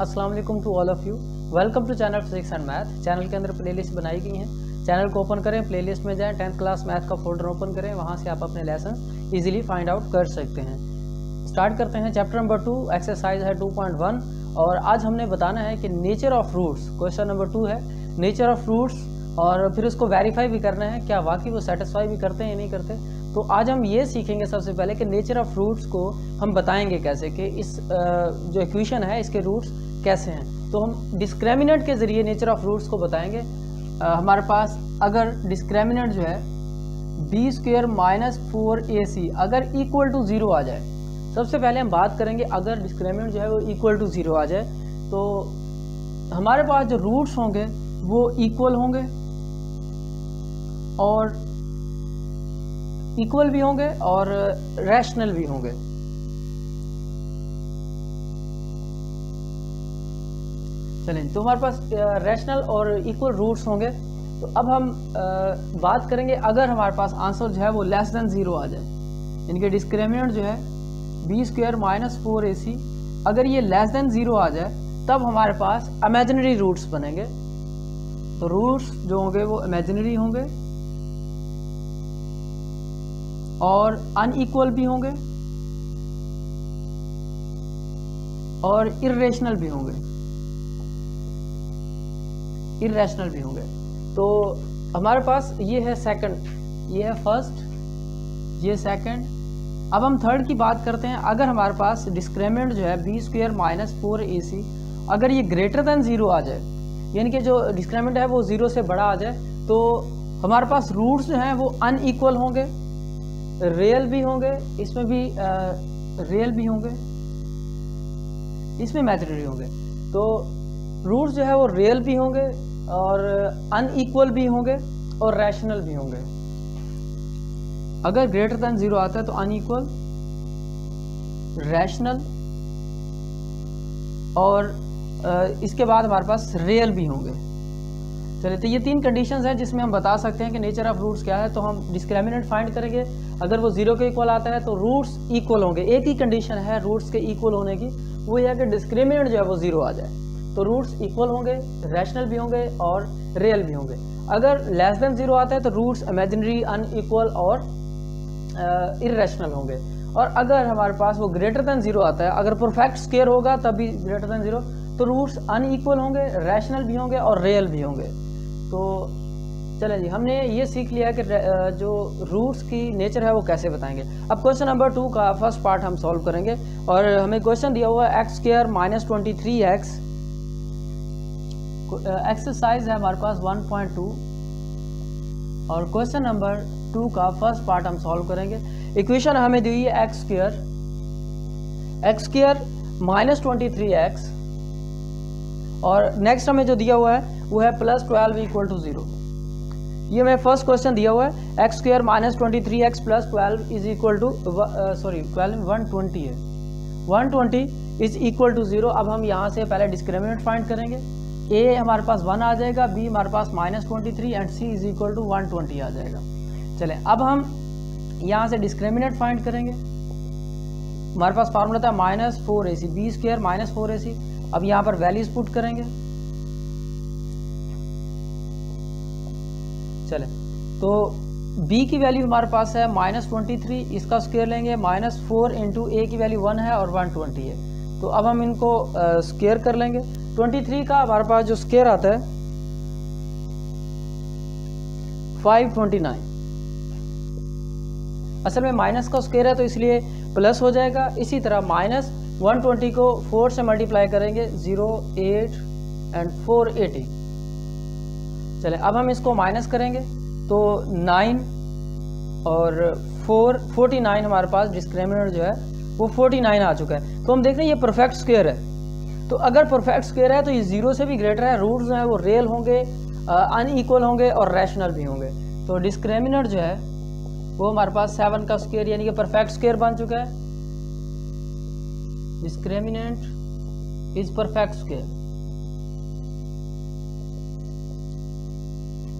अस्सलाम वालेकुम to all of you. Welcome to channel physics and math. Channel के अंदर प्लेलिस्ट बनाई गई हैं। चैनल को ओपन करें, प्लेलिस्ट में जाएँ, टेंथ क्लास मैथ का फोल्डर ओपन करें, वहाँ से आप अपने लेसन इजीली फाइंड आउट कर सकते हैं। स्टार्ट करते हैं चैप्टर नंबर टू, एक्सरसाइज है 2.1 और आज हमने बताना है कि nature of roots, question number two है, नेचर ऑफ़ रूट्स और फिर उसको वेरीफाई भी करना है, क्या वाकई वो सेटिस्फाई भी करते हैं या नहीं करते? तो आज हम ये सीखेंगे सबसे पहले कि नेचर ऑफ़ रूट्स को हम बताएँगे कैसे कि इस जो इक्वेशन है, इसके रूट्स कैसे हैं। तो हम डिस्क्रेमिनेंट के ज़रिए नेचर ऑफ़ रूट्स को बताएँगे। हमारे पास अगर डिस्क्रेमिनेंट जो है B square minus four A C अगर इक्वल टू ज़ीरो आ जाए, सबसे पहले हम बात करेंगे अगर डिस्क्रेमिनेंट जो है वो इक्वल टू ज़ीरो आ जाए तो हमारे पास जो रूट्स होंगे, वो इक्वल होंगे। और इक्वल भी होंगे और रैशनल भी होंगे। चलें तो हमारे पास रैशनल और इक्वल रूट्स होंगे। तो अब हम बात करेंगे, अगर हमारे पास आंसर जो है वो लेस देन ज़ीरो आ जाए इनके डिस्क्रिमिनेंट जो है B square minus four A C अगर ये लेस देन ज़ीरो आ जाए, तब हमारे पास इमेजिनरी रूट्स बनेंगे। तो रूट्स जो होंगे वो इमेजिनरी होंगे और अनइक्वल भी होंगे और इरेशनल भी होंगे। इरेशनल भी होंगे। तो हमारे पास ये है सेकंड ये है फ़र्स्ट ये सेकंड अब हम थर्ड की बात करते हैं। अगर हमारे पास डिस्क्रिमिनेंट जो है B square minus four A C अगर ये ग्रेटर देन ज़ीरो आ जाए, यानी कि जो डिस्क्रिमिनेंट है, वो ज़ीरो से बड़ा आ जाए तो हमारे पास रूट्स जो हैं, वो अनइक्वल होंगे। रियल भी होंगे, इसमें भी रियल भी होंगे, इसमें इमेजिनरी होंगे। तो रूट्स जो है वो रियल भी होंगे और अनईक्वल भी होंगे और रैशनल भी होंगे। अगर ग्रेटर दैन ज़ीरो आता है तो अनईक्वल रैशनल और इसके बाद हमारे पास रियल भी होंगे। चलिए तो ये तीन कंडीशंस हैं जिसमें हम बता सकते हैं कि नेचर ऑफ़ रूट्स क्या है तो हम डिस्क्रिमिनेंट फाइंड करेंगे। अगर वो ज़ीरो के इक्वल आता है तो रूट्स इक्वल होंगे। एक ही कंडीशन है रूट्स के इक्वल होने की। वो यह कि डिस्क्रिमिनेंट जो है वो ज़ीरो आ जाए। तो रूट्स इक्वल होंगे रैशनल भी होंगे और रियल भी होंगे। अगर लेस देन ज़ीरो आता है तो रूट्स इमेजिनरी अनइक्वल और इरेशनल होंगे। और अगर हमारे पास वो ग्रेटर देन ज़ीरो आता है, अगर परफेक्ट स्केयर होगा तभी ग्रेटर देन ज़ीरो तो रूट्स अनइक्वल होंगे रैशनल भी होंगे और रियल भी होंगे। तो चलें जी, हमने ये सीख लिया कि जो रूट्स की नेचर है वो कैसे बताएँगे। अब क्वेश्चन नंबर टू का फ़र्स्ट पार्ट हम सॉल्व करेंगे और हमें क्वेश्चन दिया हुआ है X square minus twenty three X exercise है हमारे पास वन पॉइंट टू और क्वेश्चन नंबर टू का फ़र्स्ट पार्ट हम सॉल्व करेंगे। इक्वेशन हमें दी हुई है X square X square minus twenty three X और नेक्स्ट हमें जो दिया हुआ है, वो है plus twelve equal to zero ये मैं फ़र्स्ट क्वेश्चन दिया हुआ है। X square minus twenty three X plus twelve is equal to sorry twelve one twenty है। One twenty is equal to zero अब हम यहाँ से पहले डिस्क्रिमिनेट फाइंड करेंगे। ए हमारे पास वन आ जाएगा बी हमारे पास minus twenty three and C is equal to one twenty आ जाएगा। चले, अब हम यहाँ से डिस्क्रिमिनेट फाइंड करेंगे। हमारे पास फार्मूला था minus four A C B square minus four A C अब यहाँ पर वैल्यूज़ पुट करेंगे। चले। तो b की वैल्यू हमारे पास है माइनस ट्वेंटी थ्री इसका स्केयर लेंगे माइनस फोर इंटू ए की वैल्यू वन है और वन ट्वेंटी है। तो अब हम इनको स्केयर कर लेंगे। ट्वेंटी थ्री का हमारे पास जो स्केयर आता है फाइव ट्वेंटी नाइन असल में माइनस का स्केयर है तो इसलिए प्लस हो जाएगा। इसी तरह माइनस वन ट्वेंटी को फोर से मल्टीप्लाई करेंगे zero eight and four eighty चले, अब हम इसको माइनस करेंगे तो नाइन और फोर फोर्टी नाइन हमारे पास डिस्क्रिमिनेंट जो है, वो फोर्टी नाइन आ चुका है। तो हम देखते हैं ये परफेक्ट स्क्वेयर है। तो अगर परफेक्ट स्क्वेयर है तो ये ज़ीरो से भी ग्रेटर है रूट जो है वो रियल होंगे अनईक्वल होंगे और रैशनल भी होंगे। तो डिस्क्रिमिनेंट जो है, वो हमारे पास सेवन का स्क्वेयर यानी कि परफेक्ट स्क्वेयर बन चुका है। डिस्क्रिमिनेंट इज़ परफेक्ट स्क्वेयर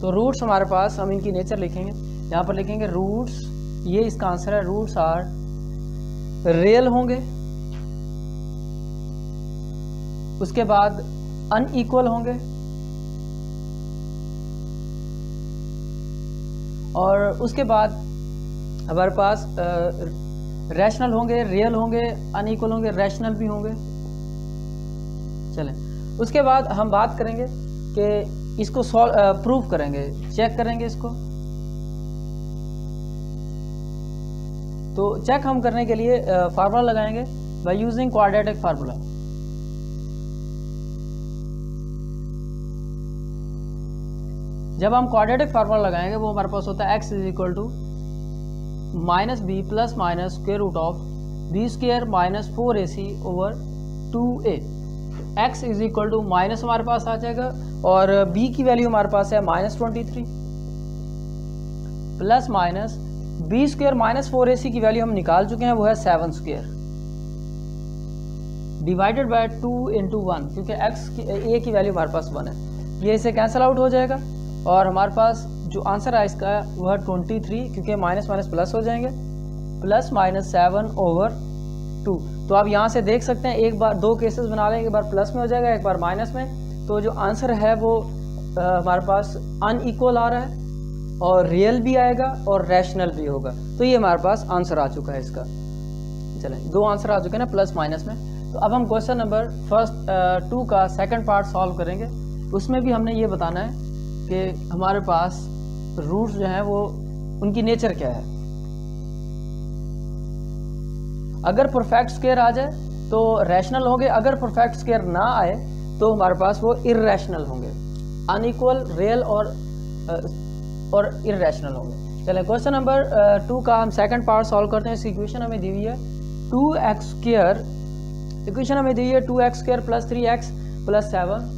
तो रूट्स हमारे पास, हम इनकी नेचर लिखेंगे। यहाँ पर लिखेंगे रूट्स ये इसका आंसर है रूट्स आर रियल होंगे। उसके बाद अनईक्वल होंगे। और उसके बाद हमारे पास रैशनल होंगे रियल होंगे अनईक्वल होंगे रैशनल भी होंगे। चलें। उसके बाद हम बात करेंगे कि इसको सॉल्व प्रूव करेंगे। चेक करेंगे इसको। तो चेक हम करने के लिए फार्मूला लगाएँगे बाय यूजिंग क्वाड्रेटिक फार्मूला जब हम क्वाड्रेटिक फार्मूला लगाएँगे, वो हमारे पास होता है X is equal to minus B plus minus square root of B square minus four A C over two A X is equal to minus हमारे पास आ जाएगा। और b की वैल्यू हमारे पास है minus twenty three plus minus B square minus four A C की वैल्यू हम निकाल चुके हैं, वो है seven square divided by two into one क्योंकि x की, a की वैल्यू हमारे पास वन है। ये इसे कैंसिल आउट हो जाएगा और हमारे पास जो आंसर है इसका वह ट्वेंटी थ्री क्योंकि माइनस माइनस प्लस हो जाएँगे। Plus minus seven over two तो आप यहाँ से देख सकते हैं, एक बार दो केसेस बना लेंगे एक बार प्लस में हो जाएगा, एक बार माइनस में। तो जो आंसर है वो हमारे पास अनईक्वल आ रहा है और रियल भी आएगा और रैशनल भी होगा। तो ये हमारे पास आंसर आ चुका है इसका। चलें, दो आंसर आ चुके हैं ना प्लस माइनस में। तो अब हम क्वेश्चन नंबर फ़र्स्ट टू का सेकंड पार्ट सॉल्व करेंगे। उसमें भी हमने ये बताना है कि हमारे पास रूट्स जो हैं वो, उनकी नेचर क्या है। अगर परफेक्ट स्केयर आ जाए तो रैशनल होंगे। अगर परफेक्ट स्केयर ना आए तो हमारे पास वो इरेशनल होंगे। अनइक्वल रियल और और इरेशनल होंगे। चले क्वेश्चन नंबर टू का हम सेकंड पार्ट सॉल्व करते हैं। इस इक्वेशन हमें दी हुई है टू एक्स स्केयर इक्वेशन हमें दी हुई है two X square plus three X plus seven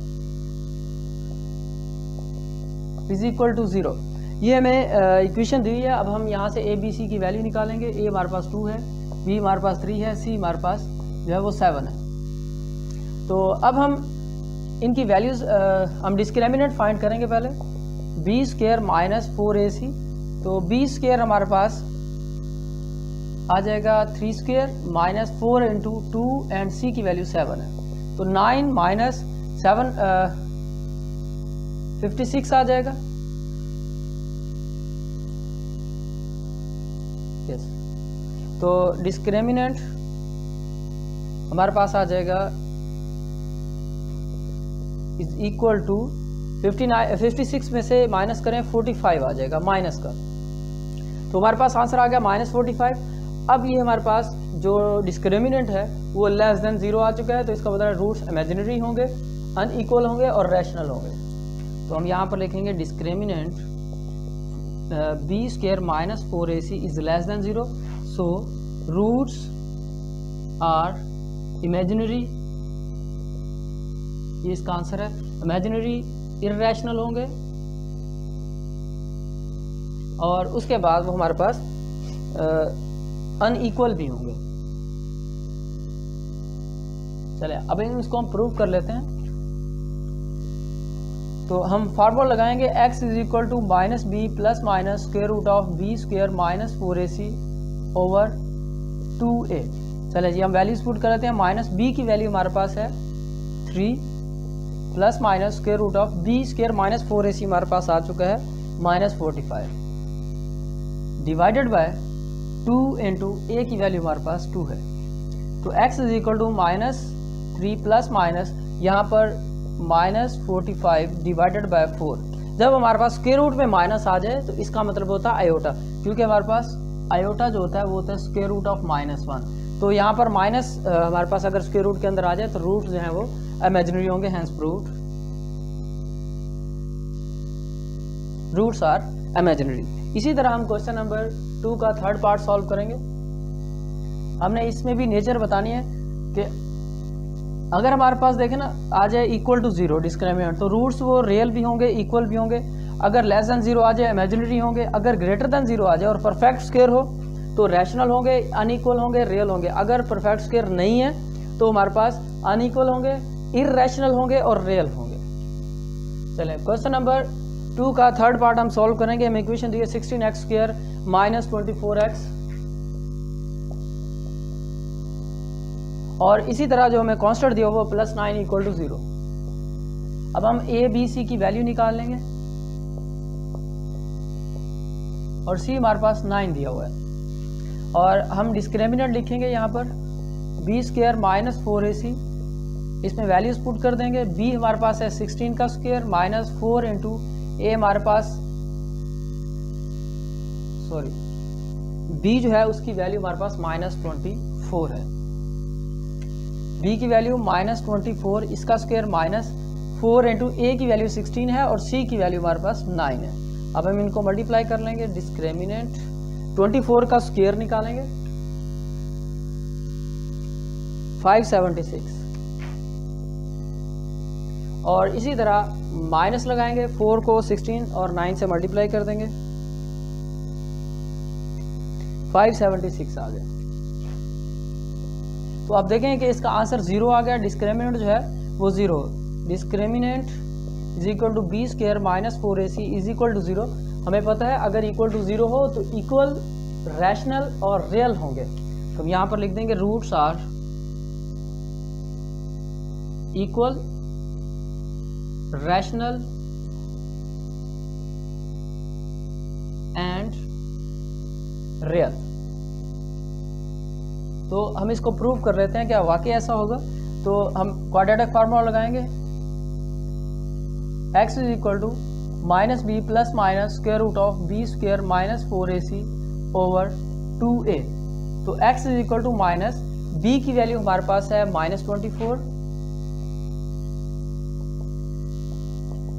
is equal to zero ये हमें इक्वेशन दी हुई है। अब हम यहाँ से ए बी सी की वैल्यू निकालेंगे। ए हमारे पास टू है बी हमारे पास थ्री है सी हमारे पास जो है वो सेवन है। तो अब हम इनकी वैल्यूज़ हम डिस्क्रिमिनेंट फाइंड करेंगे पहले। B square minus four A C तो बी स्केयर हमारे पास आ जाएगा three square minus four into two and C की वैल्यू सेवन है। तो nine minus seven fifty six आ जाएगा। यस तो डिस्क्रिमिनेंट हमारे पास आ जाएगा is equal to fifty nine fifty six में से माइनस करें फोर्टी फाइव आ जाएगा माइनस का। तो हमारे पास आंसर आ गया माइनस फोर्टी फाइव अब ये हमारे पास जो डिस्क्रिमिनेंट है, वो लेस देन ज़ीरो आ चुका है तो इसका मतलब रूट्स इमेजिनरी होंगे अनईक्वल होंगे और रैशनल होंगे। तो हम यहाँ पर लिखेंगे discriminant B square minus four A C is less than zero so roots are imaginary ये इसका आंसर है। इमेजिनरी इरेशनल होंगे। और उसके बाद वो हमारे पास अनईक्वल भी होंगे। चले, अब इसको हम प्रूव कर लेते हैं। तो हम फार्मूला लगाएँगे, x is equal to minus B plus minus square root of B square minus four A C over two A चले जी, हम वैल्यूज़ पुट कर लेते हैं। माइनस बी की वैल्यू हमारे पास है three plus minus square root of B square minus four A C हमारे पास आ चुका है, minus forty five. Divided by two into A की वैल्यू हमारे पास टू है। तो x is equal to minus three plus minus यहाँ पर minus forty five divided by four जब हमारे पास स्क्वेयर रूट में माइनस आ जाए तो इसका मतलब होता है आयोटा क्योंकि हमारे पास आयोटा जो होता है, वो होता है square root of minus one तो यहाँ पर माइनस हमारे पास अगर स्क्वेयर रूट के अंदर आ जाए तो रूट जो है वो इमेजिनरी होंगे hence proof roots are imaginary इसी तरह हम क्वेश्चन नंबर टू का थर्ड पार्ट सॉल्व करेंगे। हमने इसमें भी नेचर बतानी है कि अगर हमारे पास देखें ना, आ जाए इक्वल टू ज़ीरो डिस्क्रिमिनेंट तो रूट्स वो रियल भी होंगे इक्वल भी होंगे। अगर लेस देन ज़ीरो आ जाए इमेजिनरी होंगे। अगर ग्रेटर देन ज़ीरो आ जाए और परफेक्ट स्केयर हो तो रैशनल होंगे अनइक्वल होंगे रियल होंगे। अगर परफेक्ट स्केयर नहीं है तो हमारे पास अनइक्वल होंगे। इरेशनल होंगे और रियल होंगे। चले क्वेश्चन नंबर टू का थर्ड पार्ट हम सॉल्व करेंगे। हम इक्वेशन दिए sixteen X square minus twenty four X और इसी तरह जो हमें कॉन्स्टेंट दिया हुआ plus nine equal to zero अब हम ए बी सी की वैल्यू निकाल लेंगे। और सी हमारे पास नाइन दिया हुआ है। और हम डिस्क्रिमिनेंट लिखेंगे यहाँ पर। B square minus four A C इसमें वैल्यूज़ पुट कर देंगे। बी हमारे पास है सिक्सटीन का square minus four into A हमारे पास सॉरी बी जो है उसकी वैल्यू हमारे पास माइनस ट्वेंटी फोर है। बी की वैल्यू माइनस ट्वेंटी फोर इसका square minus four into A की वैल्यू सिक्सटीन है और सी की वैल्यू हमारे पास नाइन है। अब हम इनको मल्टीप्लाई कर लेंगे डिस्क्रिमिनेंट ट्वेंटी फोर का स्क्वेयर निकालेंगे। फाइव सेवेंटी सिक्स और इसी तरह माइनस लगाएँगे फोर को सिक्सटीन और नाइन से मल्टीप्लाई कर देंगे। फाइव सेवेंटी सिक्स आ गया। तो आप देखें कि इसका आंसर ज़ीरो आ गया डिस्क्रिमिनेंट जो है वो zero. Discriminant is equal to B square minus four A C is equal to zero हमें पता है अगर इक्वल टू ज़ीरो हो तो इक्वल रैशनल और रियल होंगे। तो हम यहाँ पर लिख देंगे roots are equal rational and real तो हम इसको प्रूव कर लेते हैं क्या वाकई ऐसा होगा। तो हम क्वाड्रेटिक फार्मूला लगाएँगे। X is equal to minus B plus minus square root of B square minus four A C over two A तो x is equal to minus B की वैल्यू हमारे पास है minus twenty four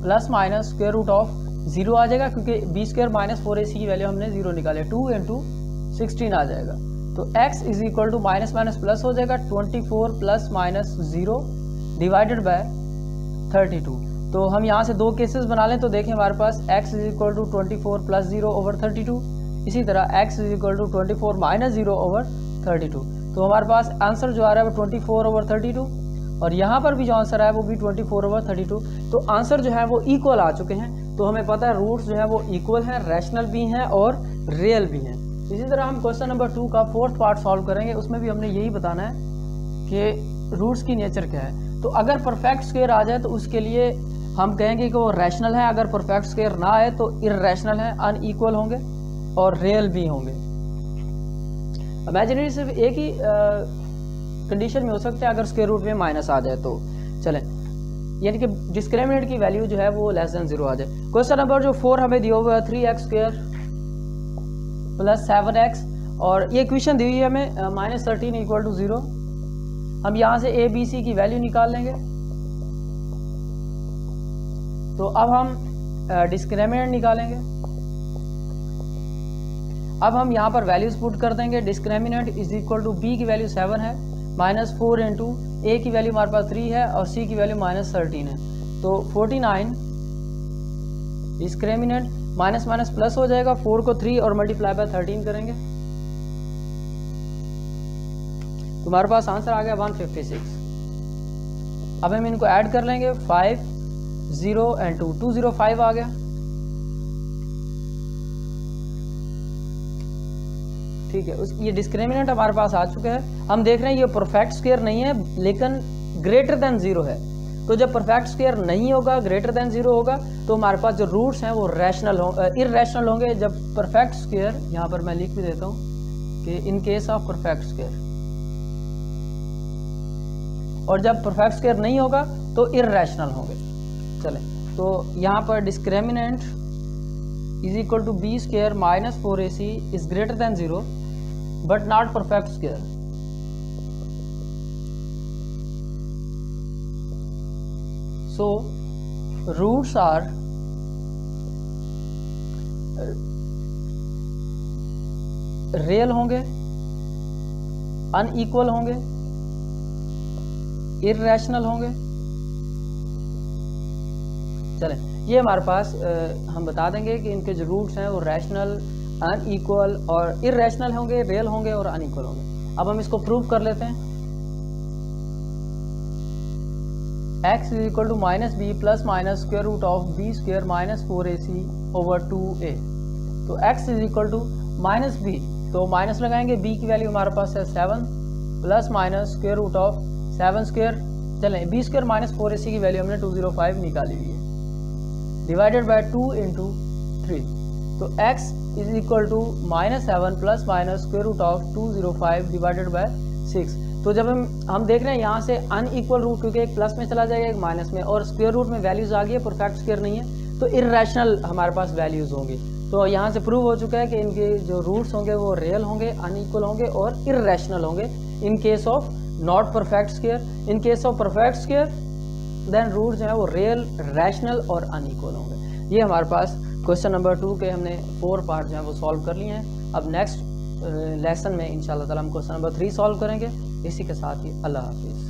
plus minus square root of zero आ जाएगा, क्योंकि B square minus four A C की value हमने zero निकाले। टू इंटू सिक्सटीन आ जाएगा। तो x is equal to minus minus plus हो जाएगा twenty four plus minus zero divided by thirty two तो हम यहाँ से दो केसेस बना लें तो देखें हमारे पास x is equal to twenty four plus zero over thirty two इसी तरह x is equal to twenty four minus zero over thirty two तो हमारे पास आंसर जो आ रहा है वो twenty four over thirty two और यहाँ पर भी जो आंसर है वो भी twenty four over thirty two तो आंसर जो है वो इक्वल आ चुके हैं। तो हमें पता है रूट्स जो है वो इक्वल हैं रैशनल भी हैं और रियल भी हैं। इसी तरह हम क्वेश्चन नंबर टू का फोर्थ पार्ट सॉल्व करेंगे। उसमें भी हमने यही बताना है कि रूट्स की नेचर क्या है। तो अगर परफेक्ट स्क्वेयर आ जाए तो उसके लिए हम कहेंगे कि वो रैशनल है। अगर परफेक्ट स्क्वेयर ना आए तो इरेशनल है अनईक्वल होंगे और रियल भी होंगे। इमेजिनरी सिर्फ़ एक ही कंडीशन में हो सकता है। अगर स्क्वेयर रूट में माइनस आ जाए तो। चले। यानी कि डिस्क्रिमिनेट की वैल्यू जो है वो लेस देन ज़ीरो आ जाए। क्वेश्चन नंबर जो फोर हमें दिया हुआ है three x square plus seven x और ये क्वेश्चन दी हुई है हमें minus thirteen equal to zero हम यहाँ से ए बी सी की वैल्यू निकाल लेंगे। तो अब हम डिस्क्रिमिनेंट निकालेंगे। अब हम यहाँ पर वैल्यूज़ पुट कर देंगे। Discriminant is equal to B की वैल्यू सेवन है। माइनस फोर इंटू ए की वैल्यू हमारे पास थ्री है और सी की वैल्यू माइनस थर्टीन है। तो forty nine discriminant minus minus plus हो जाएगा फोर को थ्री और मल्टीप्लाई बाय थर्टीन करेंगे। तुम्हारे पास आंसर आ गया वन फिफ्टी सिक्स अब हम इनको ऐड कर लेंगे five zero and two two zero five आ गया। ठीक है, उस, ये डिस्क्रिमिनेंट हमारे पास आ चुका है। हम देख रहे हैं ये परफेक्ट स्क्वेयर नहीं है, लेकिन ग्रेटर देन ज़ीरो है। तो जब परफेक्ट स्क्वेयर नहीं होगा ग्रेटर देन ज़ीरो होगा तो हमारे पास जो रूट्स हैं वो रैशनल हो इरेशनल होंगे। जब परफेक्ट स्क्वेयर यहाँ पर मैं लिख भी देता हूँ कि in case of perfect square और जब परफेक्ट स्क्वेयर नहीं होगा तो इरेशनल होंगे। चले तो यहाँ पर discriminant is equal to B square minus four A C is greater than zero but not perfect square. So, roots are real होंगे अनईक्वल होंगे इरेशनल होंगे चले ये हमारे पास आ, हम बता देंगे कि इनके जो रूट्स हैं वो रैशनल अनईक्वल और इरेशनल होंगे रियल होंगे और अनईक्वल होंगे। अब हम इसको प्रूव कर लेते हैं। X is equal to minus B plus minus square root of B square minus four A C over two A तो x is equal to minus B तो माइनस लगाएँगे b की वैल्यू हमारे पास है seven plus minus square root of seven square चलें B square minus four A C की value हमने टू ज़ीरो फाइव निकाली हुई है। Divided by two into three तो x is equal to minus seven plus minus square root of two zero five divided by six तो जब हम हम देख रहे हैं यहाँ से अनइक्वल रूट क्योंकि एक प्लस में चला जाएगा, एक माइनस में, और स्क्वेयर रूट में वैल्यूज़ आ गई है परफेक्ट स्क्वेयर नहीं है तो इरेशनल हमारे पास वैल्यूज़ होंगी। तो यहाँ से प्रूव हो चुका है कि इनके जो रूट्स होंगे वो रियल होंगे अनइक्वल होंगे और इरेशनल होंगे in case of not perfect square in case of perfect square then root जो है वो रियल रैशनल और अनइक्वल होंगे। ये हमारे पास क्वेश्चन नंबर टू के हमने फोर पार्ट जो है वो सॉल्व कर लिए हैं। अब नेक्स्ट लेसन में इन ताला हम क्वेश्चन नंबर थ्री सॉल्व करेंगे। इसी के साथ ही अल्लाह हाफिज़।